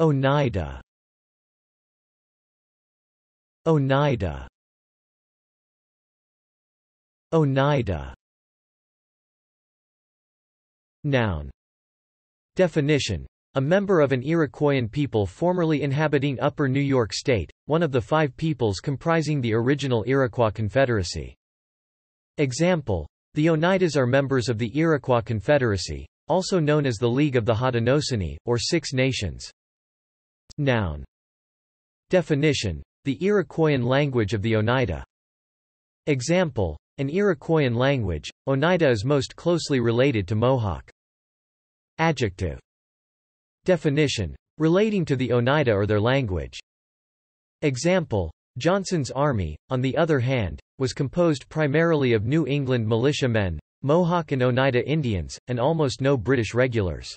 Oneida Oneida Oneida Noun Definition a member of an Iroquoian people formerly inhabiting Upper New York State, one of the five peoples comprising the original Iroquois Confederacy. Example. The Oneidas are members of the Iroquois Confederacy, also known as the League of the Haudenosaunee, or Six Nations. Noun. Definition. The Iroquoian language of the Oneida. Example. An Iroquoian language, Oneida is most closely related to Mohawk. Adjective. Definition. Relating to the Oneida or their language. Example. Johnson's army, on the other hand, was composed primarily of New England militiamen, Mohawk and Oneida Indians, and almost no British regulars.